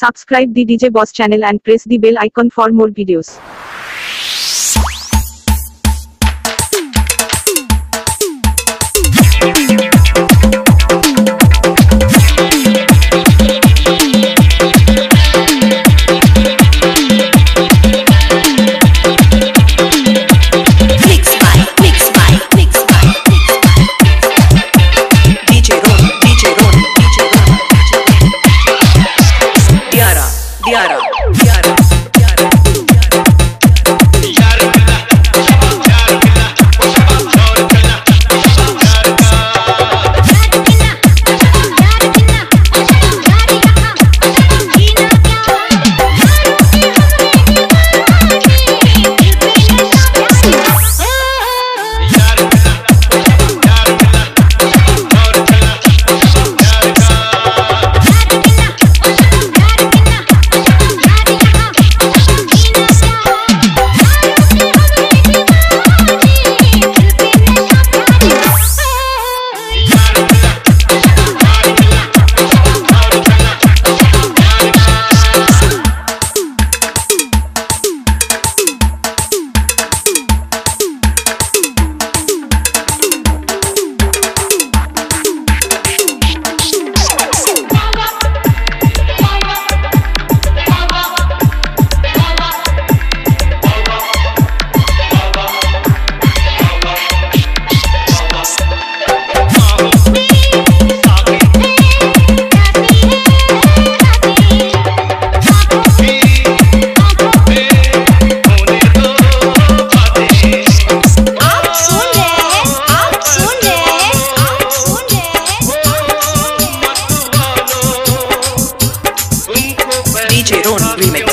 Subscribe the DJ Boss channel and press the bell icon for more videos. Diara. Dime